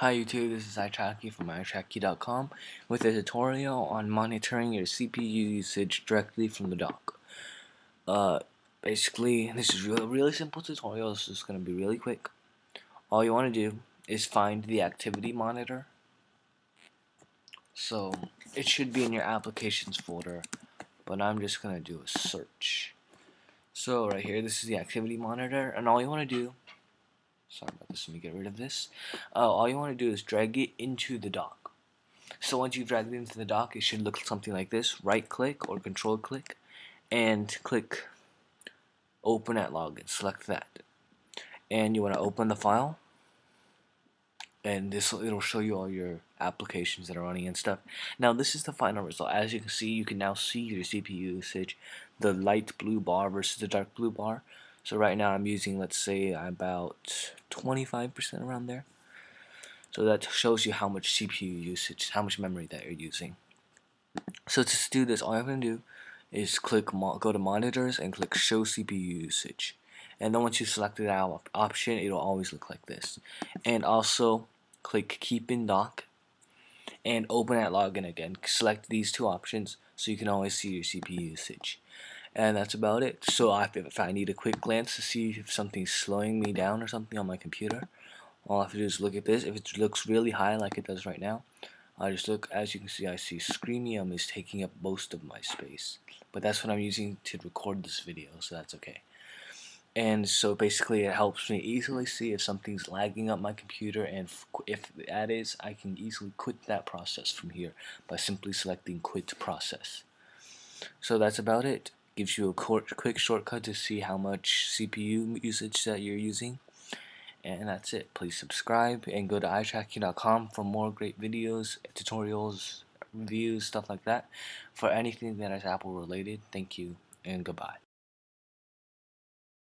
Hi YouTube, this is iTracki from iTracki.com with a tutorial on monitoring your CPU usage directly from the dock. Uh, basically, this is a really simple tutorial, This is going to be really quick. All you want to do is find the activity monitor. So, it should be in your applications folder, but I'm just going to do a search. So, right here, this is the activity monitor, and all you want to do sorry about this, let me get rid of this. Uh, all you want to do is drag it into the dock. So once you've dragged it into the dock, it should look something like this. Right click or control click and click open at login. Select that. And you want to open the file and this it'll show you all your applications that are running and stuff. Now this is the final result. As you can see, you can now see your CPU usage, the light blue bar versus the dark blue bar. So right now I'm using, let's say, about 25% around there. So that shows you how much CPU usage, how much memory that you're using. So to do this, all I'm going to do is click go to monitors and click show CPU usage. And then once you select that option, it'll always look like this. And also click keep in dock and open at login again. Select these two options so you can always see your CPU usage and that's about it. So if I need a quick glance to see if something's slowing me down or something on my computer, all I have to do is look at this. If it looks really high like it does right now, I just look, as you can see, I see Screenium is taking up most of my space. But that's what I'm using to record this video, so that's okay. And so basically it helps me easily see if something's lagging up my computer and if that is, I can easily quit that process from here by simply selecting quit process. So that's about it gives you a quick shortcut to see how much CPU usage that you're using. And that's it. Please subscribe and go to iTracki.com for more great videos, tutorials, reviews, stuff like that. For anything that is Apple related, thank you and goodbye.